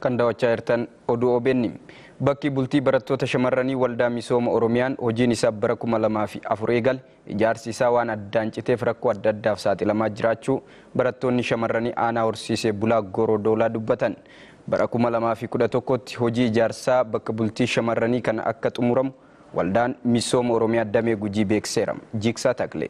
kan daawwachaa jirtan oduu OBN. Bakki bultii barattoota shamarranii waldaa misooma Oromiyaan hojiin isaa bara kuma lamaa fi afur eegale ijaarsi isaa waan addaan citeef rakkoo adda addaaf saaxilamaa jiraachuu barattoonni shamarranii aanaa horsiisee bulaa Gorodoolaa dubbatan. Bara kuma lamaa fi kudha tokkotti hojii ijaarsaa bakka bultii shamarranii kana akka xumuramu waldaan misooma Oromiyaa damee gujii beekseera. Jiiksaa Taklee.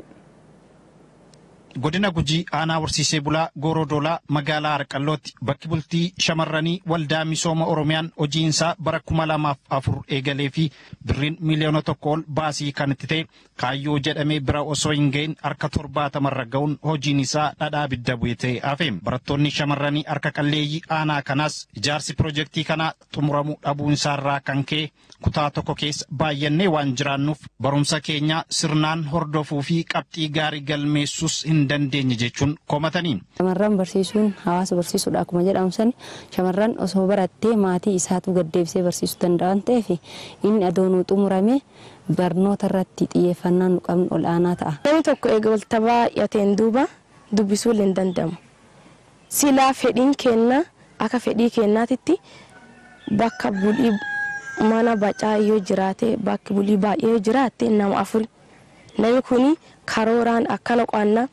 Godina gujii aanaa horsiisee bulaa goorodoolaa magaalaa harqallootti bakki bultii shamarranii waldaa misooma oromiyaan hojiinsaa bara kuma lamaaf afur eegalee fi birriin miliyoona tokko ol baasii kan itti ta'e kaayyoo jedhamee bira osoo hin gahin harka torbaatamarra ga'uun hojiin isaa dhadhaa bidda bu'ee ta'e hafe. Barattoonni shamarranii harka qalleeyyii aanaa kanaas ijaarsi piroojeektii kanaa xumuramuu dhabuun isaarraa kan ka'e kutaa tokko keessa baay'annee waan jiraannuuf barumsa keenya sirnaan hordofuu fi qabxii gaarii galmeessuus hin dandeenye jechuun komatanii. Shamarran barsiisuun hawaasa barsiisuudha akkuma jedhamu sani shamarran osoo barattee maatii isaatu gaddeebisee barsiisuu danda'an ta'eef inni adoonuu xumurame barnoota irratti xiyyeeffannaan nu qabnu ol'aanaa ta'a. Namni tokko eegalta baay'ateen duuba dubbisuu hin danda'amu. Silaa fedhiin keenna akka fedhii keennaatitti bakka bulii mana bacaa yoo jiraate bakki bulii baay'ee yoo jiraatte nama afuri. Namni kun karooraan akkana qo'annaa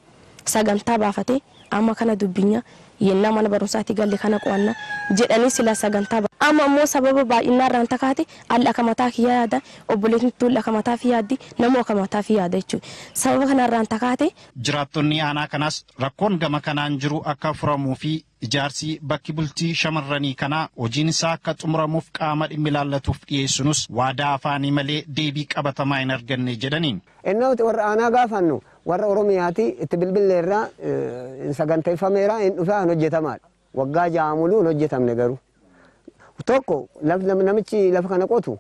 sagantaa baafate amma kana dubbinya yennaa mana barumsaatti galle kana qo'annaa jedhanii sila sagantaa amma immoo sababa baay'inaa irraan takaate alli akka mataa fi yaada obboleettiin tulli akka mataa fi yaaddi namuu akka mataa fi yaada jechuudha sababa kana irraan takaate. Jiraattonni aanaa kanaas rakkoon gama kanaan jiru akka furamuu fi ijaarsi bakki bultii shamarranii kanaa hojiin isaa akka xumuramuuf qaama dhimmi ilaallatuuf dhiyeessunus waadaa afaanii malee deebii qabatamaa hin arganne jedhaniin. Innaa warra aanaa gaafannu warra Oromiyaati itti bilbilleerraa saganteeffameera hin dhufaa hin hojjetamaadha. Waggaa ja'amuluu hin hojjetamne garuu. Tokko namichi lafa kana qotu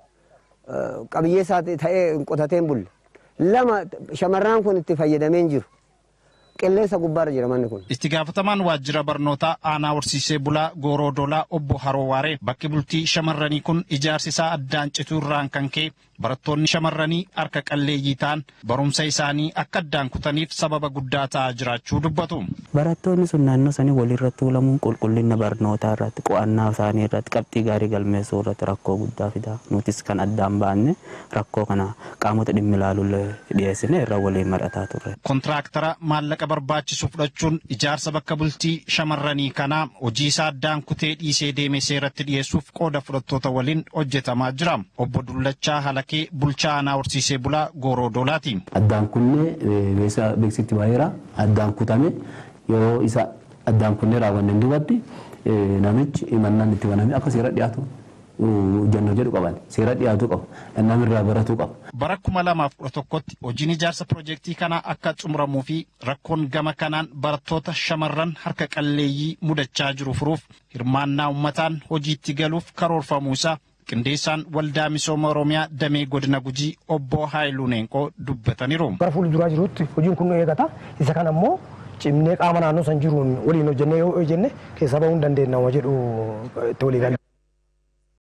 qabiyyee isaa ta'ee qotatee hin bulle. Lama shamarraan kun itti fayyadamee hin jiru. Qilleensa gubbaarra jira manni kun. Itti gaafatamaan waajjira barnootaa aanaa horsiisee bulaa Gooroodolaa obbo Haroo Waaree bakki bultii shamarranii kun ijaarsi isaa addaan cituu irraan kan ka'e barattoonni shamarranii harka qalleeyyii ta'an barumsa isaanii akka addaan kutaniif sababa guddaa ta'aa jiraachuu dubbatu. Barattoonni sun naannoo sanii walirra tuulamuun qulqullina barnootaa irratti qo'annaa isaanii irratti qabxii gaarii galmeessuu irratti rakkoo guddaa fida. Nutis kan addaan baanne rakkoo kana qaamota dhimmi ilaaluun dhiyeessine irra waliin madhataa turre. Kontiraaktara maallaqa barbaachisu fudhachuun ijaarsa bakka bultii shamarranii kanaa hojii isaa addaan kutee dhiisee deeme seeratti dhiyeessuuf qooda fudhattoota waliin hojjetamaa jira. Obbo Dullachaa Halakee bulchaa aanaa horsiisee bulaa Gooroodolaati. Addaan kunnee beeksisti baay'eera. Addaan kutame yeroo isa addaan kunnee raawwanneen duubatti namichi himannaan itti baname akka seera dhiyaatu hojjannoo jedhu qaban seera dhiyaatu qabu namni irraa baratuu qaba. Bara kuma lamaaf kudha tokkotti hojiin ijaarsa piroojeektii kanaa akka xumuramuu fi rakkoon gama kanaan barattoota shamarran harka qalleeyyii mudachaa jiru furuuf hirmaannaa uummataan hojiitti galuuf karoorfamuu isaa qindeessaan waldaa misooma oromiyaa damee godina gujii obbo Haayiluu Neenqoo dubbataniiru. Gara fuulduraa jirutti hojiin kun eegata. Isa kana immoo cimnee qaama naannoo san jiruun waliin hojjennee yoo hojjenne keessa bahuu hin dandeenya jedhu itti walii galee.